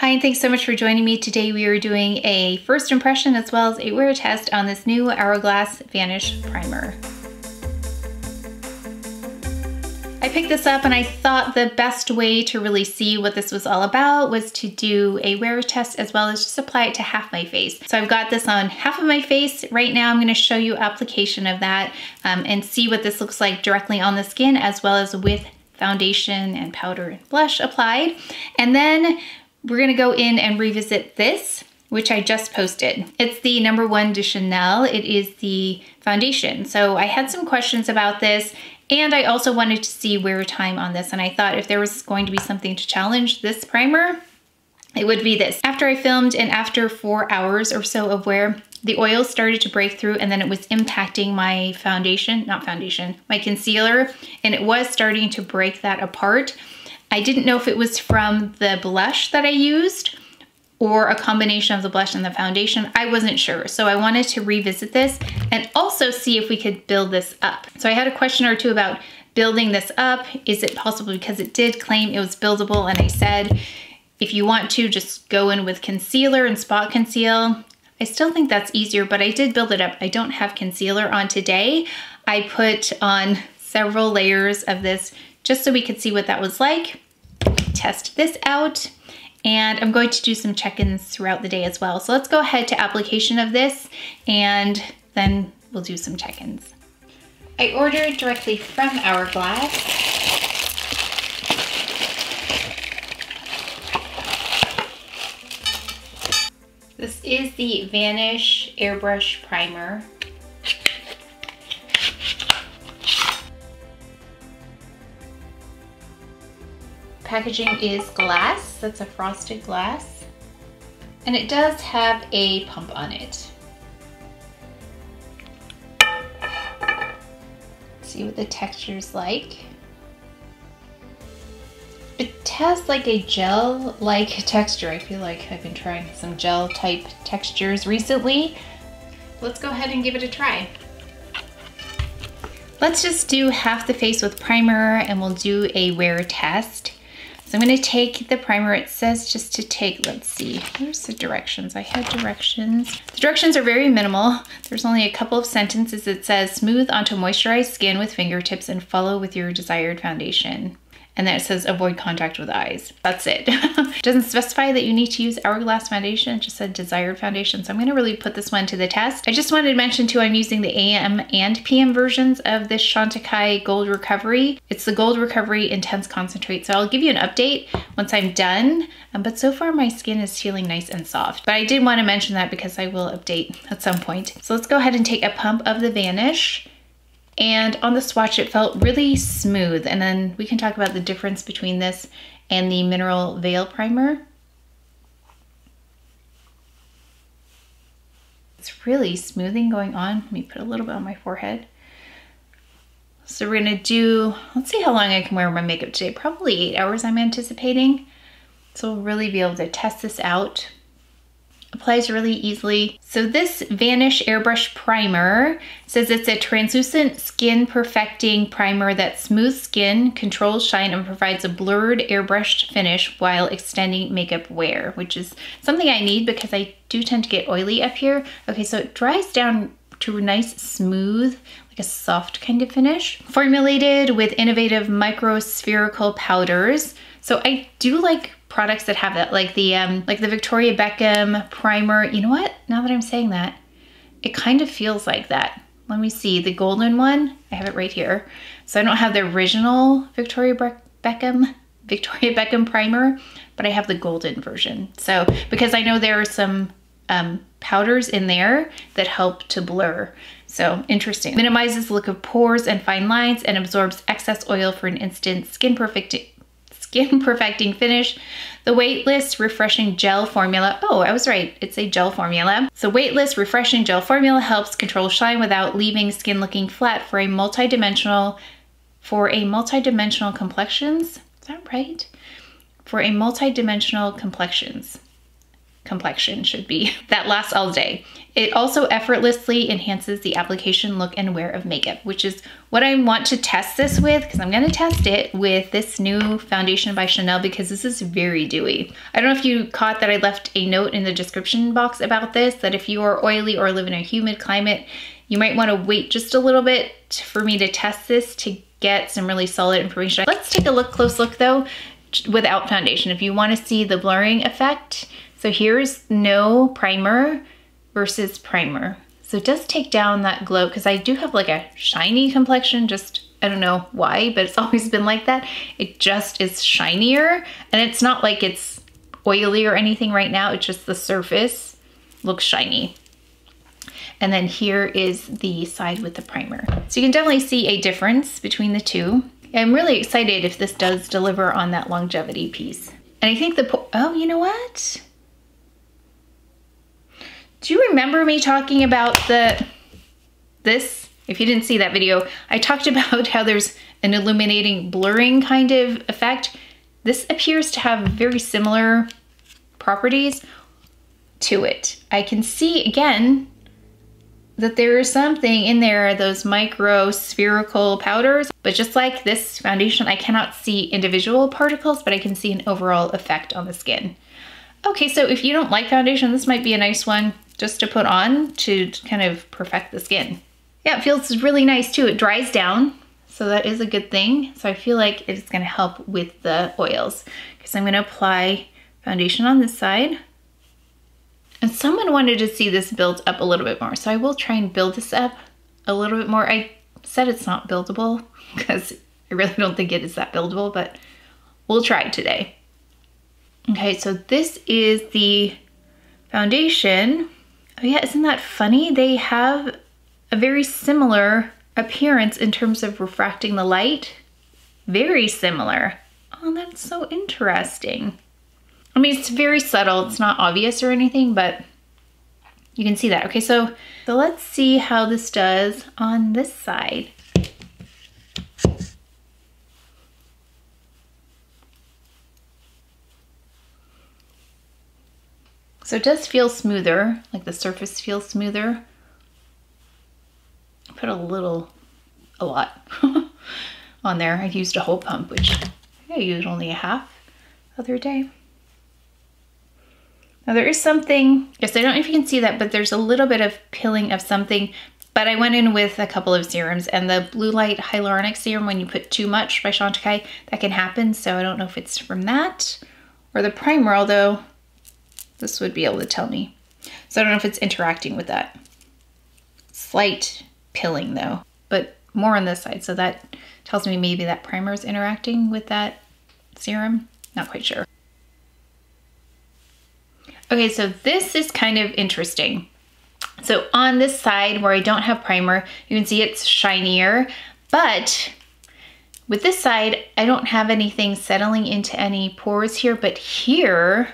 Hi, and thanks so much for joining me. Today we are doing a first impression as well as a wear test on this new Hourglass Vanish Primer. I picked this up and I thought the best way to really see what this was all about was to do a wear test as well as just apply it to half my face. So I've got this on half of my face. Right now I'm gonna show you application of that um, and see what this looks like directly on the skin as well as with foundation and powder and blush applied. And then we're gonna go in and revisit this which I just posted. It's the number one de Chanel. It is the foundation. So I had some questions about this and I also wanted to see wear time on this. And I thought if there was going to be something to challenge this primer, it would be this. After I filmed and after four hours or so of wear, the oil started to break through and then it was impacting my foundation, not foundation, my concealer, and it was starting to break that apart. I didn't know if it was from the blush that I used or a combination of the blush and the foundation. I wasn't sure. So I wanted to revisit this and also see if we could build this up. So I had a question or two about building this up. Is it possible because it did claim it was buildable and I said, if you want to just go in with concealer and spot conceal, I still think that's easier, but I did build it up. I don't have concealer on today. I put on several layers of this just so we could see what that was like. Test this out and I'm going to do some check-ins throughout the day as well. So let's go ahead to application of this and then we'll do some check-ins. I ordered directly from Hourglass. This is the Vanish Airbrush Primer. Packaging is glass, that's a frosted glass. And it does have a pump on it. See what the texture is like. It has like a gel-like texture. I feel like I've been trying some gel-type textures recently. Let's go ahead and give it a try. Let's just do half the face with primer and we'll do a wear test. So I'm gonna take the primer. It says just to take, let's see, where's the directions? I had directions. The directions are very minimal. There's only a couple of sentences. It says smooth onto moisturized skin with fingertips and follow with your desired foundation and then it says avoid contact with eyes. That's it. it doesn't specify that you need to use Hourglass foundation, it just said desired foundation. So I'm gonna really put this one to the test. I just wanted to mention too, I'm using the AM and PM versions of this Chantecaille Gold Recovery. It's the Gold Recovery Intense Concentrate. So I'll give you an update once I'm done. Um, but so far my skin is feeling nice and soft. But I did wanna mention that because I will update at some point. So let's go ahead and take a pump of the Vanish. And on the swatch, it felt really smooth. And then we can talk about the difference between this and the Mineral Veil Primer. It's really smoothing going on. Let me put a little bit on my forehead. So we're gonna do, let's see how long I can wear my makeup today. Probably eight hours I'm anticipating. So we'll really be able to test this out applies really easily. So this Vanish Airbrush Primer says it's a translucent skin perfecting primer that smooths skin, controls shine, and provides a blurred airbrushed finish while extending makeup wear, which is something I need because I do tend to get oily up here. Okay, so it dries down to a nice smooth, like a soft kind of finish. Formulated with innovative microspherical powders. So I do like products that have that, like the um, like the Victoria Beckham primer. You know what? Now that I'm saying that, it kind of feels like that. Let me see, the golden one, I have it right here. So I don't have the original Victoria Beckham, Victoria Beckham primer, but I have the golden version. So, because I know there are some um, powders in there that help to blur. So interesting. Minimizes the look of pores and fine lines and absorbs excess oil for an instant skin perfect skin perfecting finish. The Weightless Refreshing Gel Formula. Oh, I was right. It's a gel formula. So Weightless Refreshing Gel Formula helps control shine without leaving skin looking flat for a multi-dimensional for a multi-dimensional complexions. Is that right? For a multi-dimensional complexions. Complexion should be. That lasts all day. It also effortlessly enhances the application look and wear of makeup, which is what I want to test this with because I'm gonna test it with this new foundation by Chanel because this is very dewy. I don't know if you caught that I left a note in the description box about this, that if you are oily or live in a humid climate, you might wanna wait just a little bit for me to test this to get some really solid information. Let's take a look, close look though, without foundation. If you wanna see the blurring effect, so here's no primer versus primer. So it does take down that glow because I do have like a shiny complexion, just I don't know why, but it's always been like that. It just is shinier and it's not like it's oily or anything right now. It's just the surface looks shiny. And then here is the side with the primer. So you can definitely see a difference between the two. I'm really excited if this does deliver on that longevity piece. And I think the, oh, you know what? Do you remember me talking about the, this? If you didn't see that video, I talked about how there's an illuminating blurring kind of effect. This appears to have very similar properties to it. I can see again that there is something in there, those micro spherical powders, but just like this foundation, I cannot see individual particles, but I can see an overall effect on the skin. Okay, so if you don't like foundation, this might be a nice one just to put on to kind of perfect the skin. Yeah, it feels really nice too. It dries down, so that is a good thing. So I feel like it's gonna help with the oils because I'm gonna apply foundation on this side and someone wanted to see this built up a little bit more. So I will try and build this up a little bit more. I said it's not buildable because I really don't think it is that buildable, but we'll try today. Okay, so this is the foundation. Oh yeah, isn't that funny? They have a very similar appearance in terms of refracting the light. Very similar. Oh, that's so interesting. I mean, it's very subtle. It's not obvious or anything, but you can see that. Okay, so, so let's see how this does on this side. So it does feel smoother, like the surface feels smoother. I put a little, a lot on there. I used a whole pump, which I used only a half the other day. Now there is something, yes, I don't know if you can see that, but there's a little bit of pilling of something, but I went in with a couple of serums and the blue light hyaluronic serum, when you put too much by Chantecaille, that can happen. So I don't know if it's from that or the primer, although this would be able to tell me. So I don't know if it's interacting with that. Slight pilling though, but more on this side. So that tells me maybe that primer is interacting with that serum. Not quite sure. Okay, so this is kind of interesting. So on this side where I don't have primer, you can see it's shinier, but with this side, I don't have anything settling into any pores here, but here,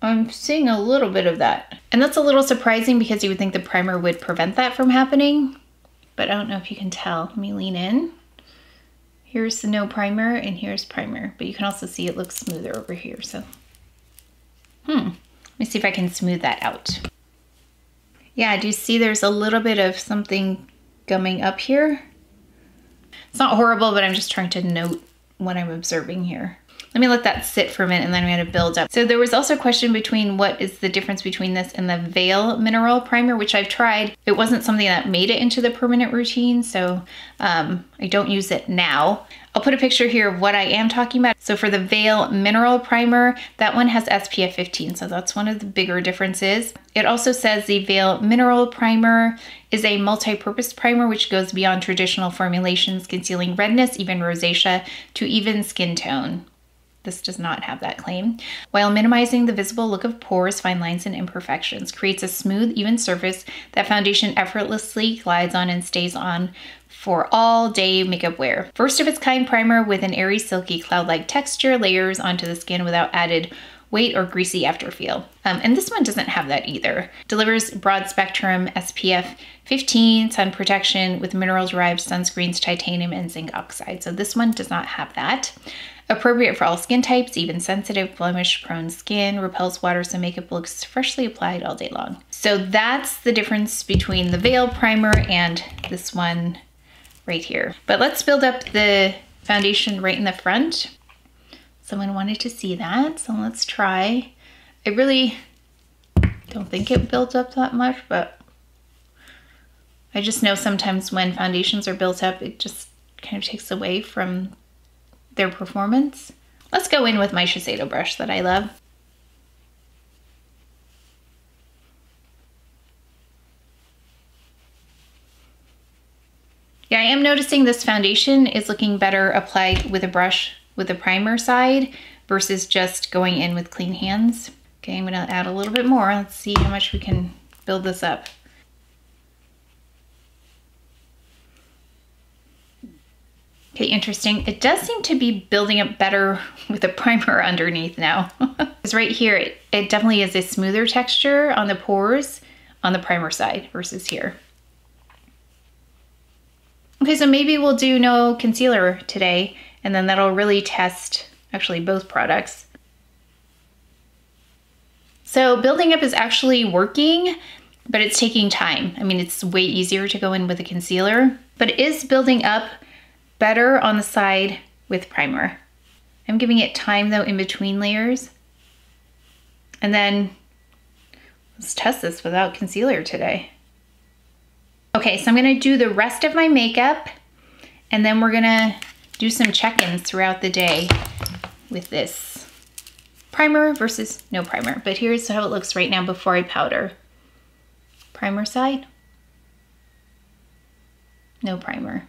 I'm seeing a little bit of that. And that's a little surprising because you would think the primer would prevent that from happening, but I don't know if you can tell. Let me lean in. Here's the no primer and here's primer, but you can also see it looks smoother over here, so Hmm, let me see if I can smooth that out. Yeah, do you see there's a little bit of something gumming up here? It's not horrible, but I'm just trying to note what I'm observing here. Let me let that sit for a minute and then I'm gonna build up. So there was also a question between what is the difference between this and the Veil Mineral Primer, which I've tried. It wasn't something that made it into the permanent routine, so um, I don't use it now. I'll put a picture here of what I am talking about. So for the Veil Mineral Primer, that one has SPF 15, so that's one of the bigger differences. It also says the Veil Mineral Primer is a multi-purpose primer which goes beyond traditional formulations, concealing redness, even rosacea, to even skin tone. This does not have that claim. While minimizing the visible look of pores, fine lines, and imperfections, creates a smooth, even surface that foundation effortlessly glides on and stays on for all day makeup wear. First of its kind primer with an airy, silky, cloud-like texture layers onto the skin without added weight or greasy afterfeel. Um, and this one doesn't have that either. Delivers broad spectrum SPF 15 sun protection with mineral derived sunscreens, titanium, and zinc oxide. So this one does not have that. Appropriate for all skin types, even sensitive, blemish prone skin, repels water so makeup looks freshly applied all day long. So that's the difference between the Veil Primer and this one right here. But let's build up the foundation right in the front. Someone wanted to see that, so let's try. I really don't think it built up that much, but I just know sometimes when foundations are built up, it just kind of takes away from their performance. Let's go in with my Shiseido brush that I love. Yeah, I am noticing this foundation is looking better applied with a brush with a primer side versus just going in with clean hands. Okay, I'm gonna add a little bit more. Let's see how much we can build this up. Okay, interesting. It does seem to be building up better with a primer underneath now. Because right here, it, it definitely is a smoother texture on the pores on the primer side versus here. Okay, so maybe we'll do no concealer today, and then that'll really test actually both products. So building up is actually working, but it's taking time. I mean, it's way easier to go in with a concealer, but it is building up better on the side with primer. I'm giving it time though in between layers. And then let's test this without concealer today. Okay, so I'm gonna do the rest of my makeup and then we're gonna do some check-ins throughout the day with this primer versus no primer. But here's how it looks right now before I powder. Primer side, no primer.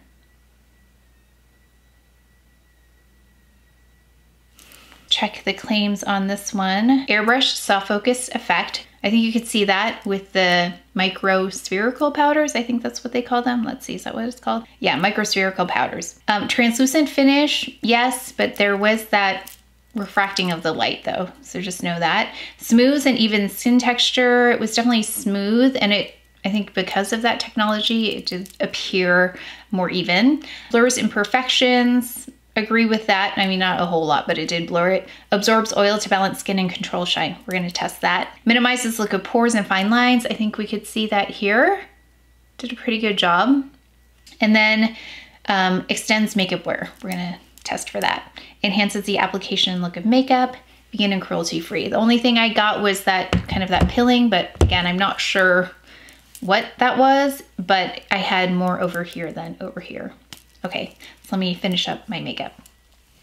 Check the claims on this one. Airbrush soft focus effect. I think you could see that with the micro spherical powders. I think that's what they call them. Let's see, is that what it's called? Yeah, micro spherical powders. Um, translucent finish, yes, but there was that refracting of the light though, so just know that. Smooth and even skin texture, it was definitely smooth and it I think because of that technology, it did appear more even. Blurs imperfections, agree with that. I mean, not a whole lot, but it did blur it. Absorbs oil to balance skin and control shine. We're gonna test that. Minimizes look of pores and fine lines. I think we could see that here. Did a pretty good job. And then um, extends makeup wear. We're gonna test for that. Enhances the application and look of makeup, vegan and cruelty free. The only thing I got was that kind of that pilling, but again, I'm not sure what that was, but I had more over here than over here. Okay, so let me finish up my makeup.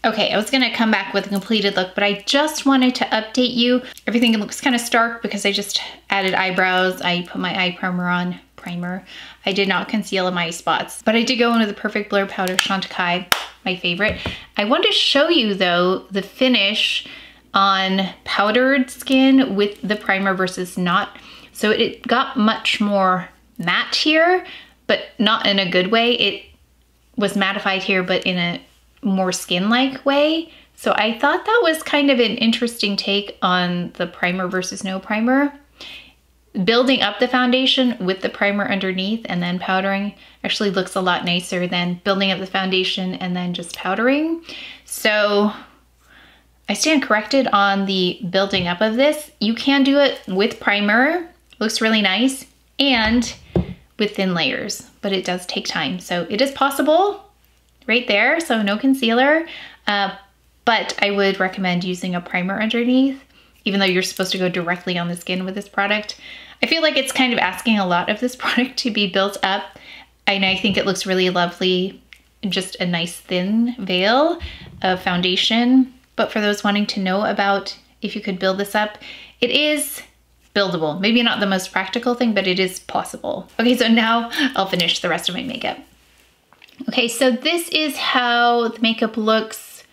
Okay, I was gonna come back with a completed look, but I just wanted to update you. Everything looks kind of stark because I just added eyebrows. I put my eye primer on, primer. I did not conceal my spots, but I did go in with the Perfect Blur Powder Chantecaille my favorite. I want to show you though the finish on powdered skin with the primer versus not. So it got much more matte here, but not in a good way. It was mattified here, but in a more skin-like way. So I thought that was kind of an interesting take on the primer versus no primer building up the foundation with the primer underneath and then powdering actually looks a lot nicer than building up the foundation and then just powdering. So I stand corrected on the building up of this. You can do it with primer, looks really nice, and with thin layers, but it does take time. So it is possible right there, so no concealer, uh, but I would recommend using a primer underneath even though you're supposed to go directly on the skin with this product. I feel like it's kind of asking a lot of this product to be built up. And I think it looks really lovely, just a nice thin veil of foundation. But for those wanting to know about if you could build this up, it is buildable. Maybe not the most practical thing, but it is possible. Okay, so now I'll finish the rest of my makeup. Okay, so this is how the makeup looks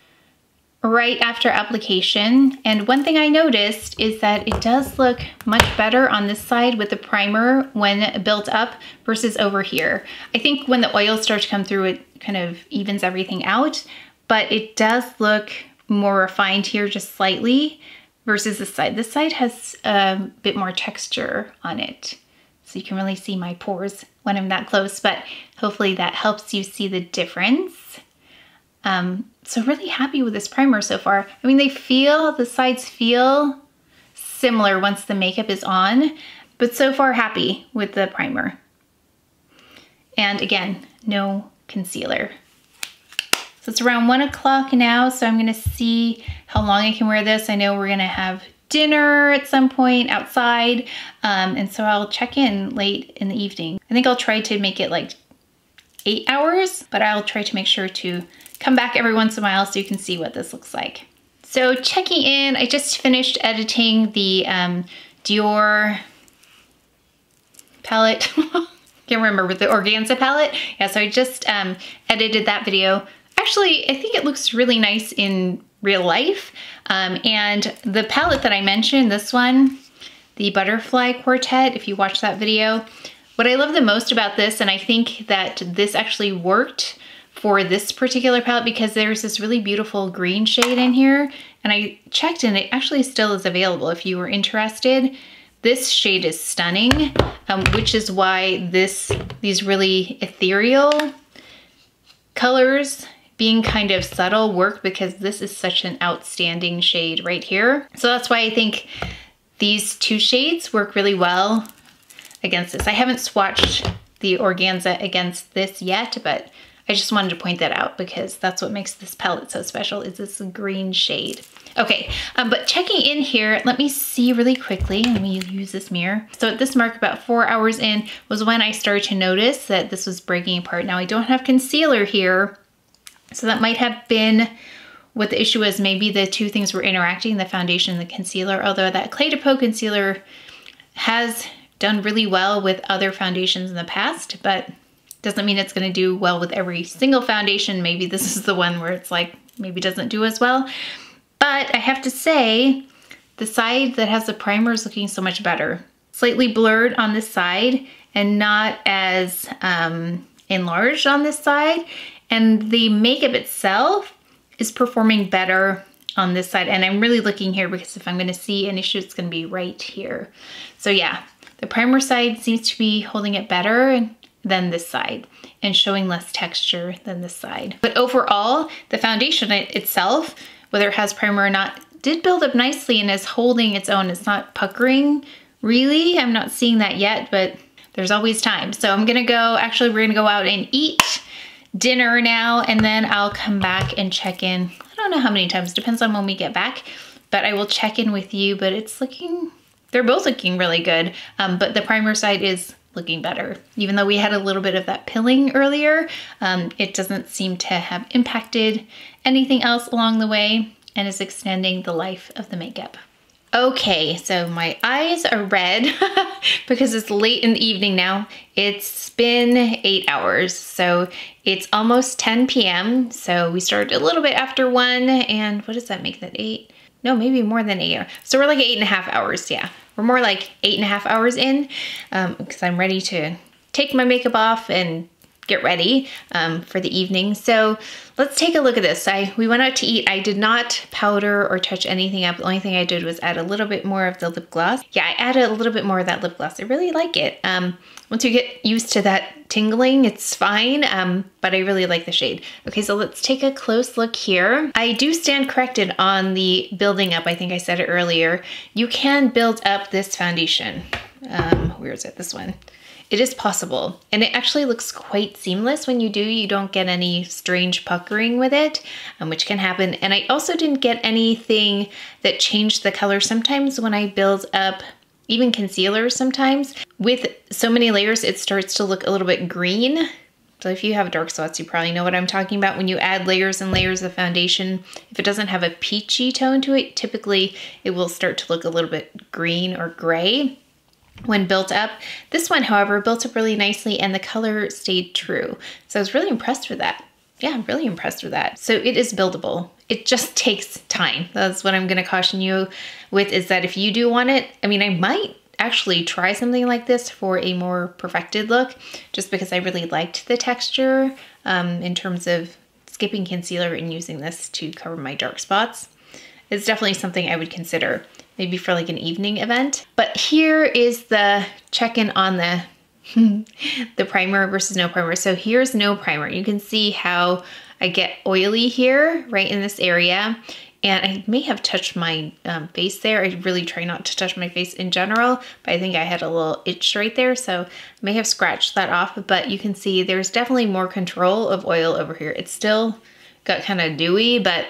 right after application. And one thing I noticed is that it does look much better on this side with the primer when built up versus over here. I think when the oils start to come through, it kind of evens everything out, but it does look more refined here just slightly versus this side. This side has a bit more texture on it. So you can really see my pores when I'm that close, but hopefully that helps you see the difference. Um, So really happy with this primer so far. I mean, they feel, the sides feel similar once the makeup is on, but so far happy with the primer. And again, no concealer. So it's around one o'clock now, so I'm gonna see how long I can wear this. I know we're gonna have dinner at some point outside, um, and so I'll check in late in the evening. I think I'll try to make it like eight hours, but I'll try to make sure to come back every once in a while so you can see what this looks like. So checking in, I just finished editing the um, Dior palette. Can't remember the organza palette. Yeah, so I just um, edited that video. Actually, I think it looks really nice in real life. Um, and the palette that I mentioned, this one, the Butterfly Quartet, if you watch that video, what I love the most about this, and I think that this actually worked for this particular palette because there's this really beautiful green shade in here, and I checked and it actually still is available if you were interested. This shade is stunning, um, which is why this these really ethereal colors being kind of subtle work because this is such an outstanding shade right here. So that's why I think these two shades work really well against this. I haven't swatched the organza against this yet, but I just wanted to point that out because that's what makes this palette so special is this green shade. Okay, um, but checking in here, let me see really quickly. Let me use this mirror. So at this mark, about four hours in, was when I started to notice that this was breaking apart. Now I don't have concealer here, so that might have been what the issue was. Maybe the two things were interacting, the foundation and the concealer, although that Clé de Peau concealer has done really well with other foundations in the past, but doesn't mean it's gonna do well with every single foundation. Maybe this is the one where it's like, maybe doesn't do as well. But I have to say, the side that has the primer is looking so much better. Slightly blurred on this side and not as um, enlarged on this side. And the makeup itself is performing better on this side. And I'm really looking here because if I'm gonna see an issue, it's gonna be right here. So yeah, the primer side seems to be holding it better than this side and showing less texture than this side. But overall, the foundation itself, whether it has primer or not, did build up nicely and is holding its own. It's not puckering really. I'm not seeing that yet, but there's always time. So I'm gonna go, actually we're gonna go out and eat dinner now and then I'll come back and check in. I don't know how many times, depends on when we get back, but I will check in with you, but it's looking, they're both looking really good. Um, but the primer side is looking better. Even though we had a little bit of that pilling earlier, um, it doesn't seem to have impacted anything else along the way and is extending the life of the makeup. Okay, so my eyes are red because it's late in the evening now. It's been eight hours, so it's almost 10 p.m. So we started a little bit after one, and what does that make that eight? No, maybe more than eight. So we're like eight and a half hours, yeah. We're more like eight and a half hours in because um, I'm ready to take my makeup off and get ready um, for the evening. So let's take a look at this. I We went out to eat. I did not powder or touch anything up. The only thing I did was add a little bit more of the lip gloss. Yeah, I added a little bit more of that lip gloss. I really like it. Um, once you get used to that tingling, it's fine, um, but I really like the shade. Okay, so let's take a close look here. I do stand corrected on the building up. I think I said it earlier. You can build up this foundation. Um, where is it? This one. It is possible. And it actually looks quite seamless when you do. You don't get any strange puckering with it, um, which can happen. And I also didn't get anything that changed the color. Sometimes when I build up even concealer sometimes, with so many layers, it starts to look a little bit green. So if you have dark spots, you probably know what I'm talking about. When you add layers and layers of foundation, if it doesn't have a peachy tone to it, typically it will start to look a little bit green or gray when built up. This one, however, built up really nicely and the color stayed true. So I was really impressed with that. Yeah, I'm really impressed with that. So it is buildable. It just takes time. That's what I'm gonna caution you with is that if you do want it, I mean, I might actually try something like this for a more perfected look just because I really liked the texture um, in terms of skipping concealer and using this to cover my dark spots. It's definitely something I would consider maybe for like an evening event. But here is the check-in on the the primer versus no primer. So here's no primer. You can see how I get oily here, right in this area. And I may have touched my um, face there. I really try not to touch my face in general, but I think I had a little itch right there. So I may have scratched that off, but you can see there's definitely more control of oil over here. It's still got kind of dewy, but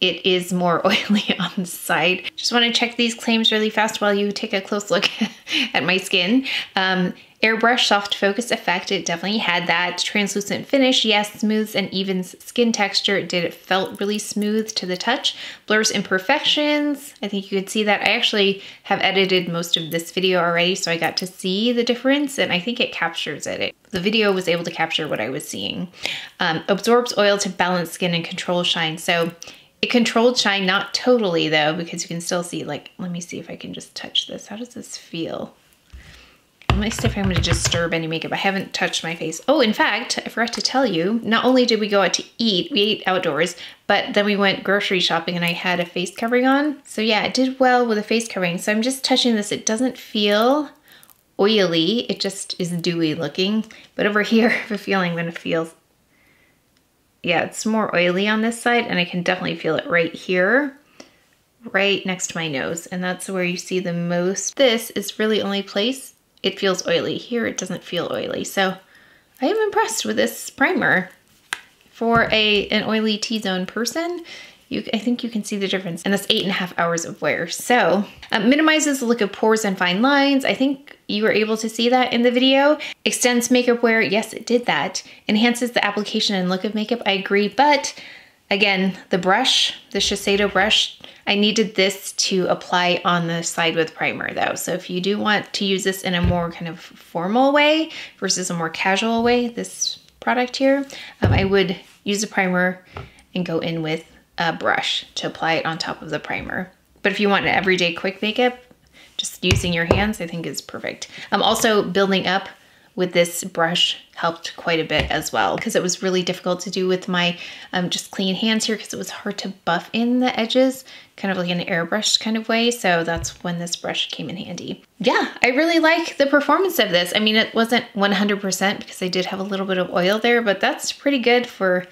it is more oily on the side. Just want to check these claims really fast while you take a close look at my skin. Um, Airbrush soft focus effect, it definitely had that. Translucent finish, yes, smooths and evens skin texture. It did, it felt really smooth to the touch. Blurs imperfections, I think you could see that. I actually have edited most of this video already, so I got to see the difference, and I think it captures it. it the video was able to capture what I was seeing. Um, absorbs oil to balance skin and control shine. So it controlled shine, not totally though, because you can still see, like, let me see if I can just touch this. How does this feel? See if I'm gonna disturb any makeup. I haven't touched my face. Oh, in fact, I forgot to tell you, not only did we go out to eat, we ate outdoors, but then we went grocery shopping and I had a face covering on. So yeah, it did well with a face covering. So I'm just touching this. It doesn't feel oily. It just is dewy looking. But over here, I have a feeling I'm gonna feel yeah, it's more oily on this side and I can definitely feel it right here, right next to my nose. And that's where you see the most. This is really only place it feels oily. Here it doesn't feel oily. So I am impressed with this primer. For a an oily T-zone person, you, I think you can see the difference. And that's eight and a half hours of wear. So uh, minimizes the look of pores and fine lines. I think you were able to see that in the video. Extends makeup wear. Yes, it did that. Enhances the application and look of makeup. I agree. But again, the brush, the Shiseido brush, I needed this to apply on the side with primer though. So if you do want to use this in a more kind of formal way versus a more casual way, this product here, um, I would use a primer and go in with a brush to apply it on top of the primer. But if you want an everyday quick makeup, just using your hands I think is perfect. I'm also building up with this brush helped quite a bit as well because it was really difficult to do with my um, just clean hands here because it was hard to buff in the edges, kind of like an airbrush kind of way. So that's when this brush came in handy. Yeah, I really like the performance of this. I mean, it wasn't 100% because I did have a little bit of oil there, but that's pretty good for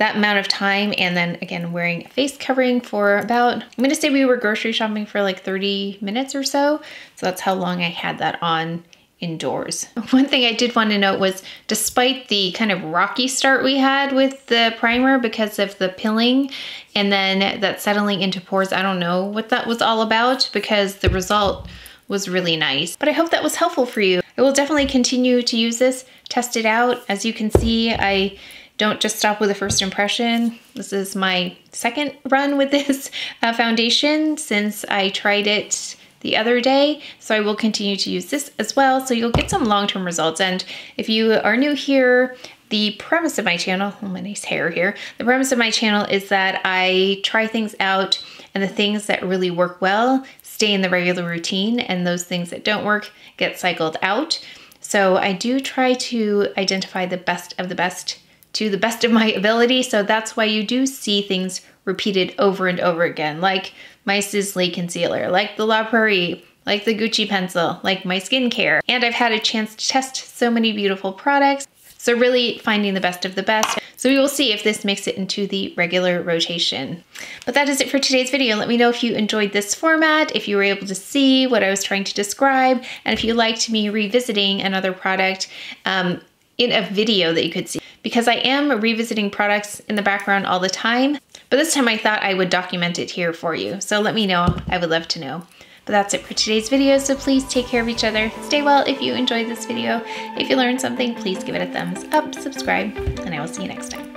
that amount of time and then again wearing a face covering for about I'm gonna say we were grocery shopping for like 30 minutes or so so that's how long I had that on indoors. One thing I did want to note was despite the kind of rocky start we had with the primer because of the pilling and then that settling into pores, I don't know what that was all about because the result was really nice. But I hope that was helpful for you. I will definitely continue to use this, test it out. As you can see, I don't just stop with a first impression. This is my second run with this uh, foundation since I tried it the other day. So I will continue to use this as well. So you'll get some long-term results. And if you are new here, the premise of my channel, oh, my nice hair here. The premise of my channel is that I try things out and the things that really work well stay in the regular routine and those things that don't work get cycled out. So I do try to identify the best of the best to the best of my ability. So that's why you do see things repeated over and over again, like my Sisley concealer, like the La Prairie, like the Gucci pencil, like my skincare. And I've had a chance to test so many beautiful products. So really finding the best of the best. So we will see if this makes it into the regular rotation. But that is it for today's video. Let me know if you enjoyed this format, if you were able to see what I was trying to describe, and if you liked me revisiting another product um, in a video that you could see because I am revisiting products in the background all the time, but this time I thought I would document it here for you. So let me know, I would love to know. But that's it for today's video, so please take care of each other. Stay well if you enjoyed this video. If you learned something, please give it a thumbs up, subscribe, and I will see you next time.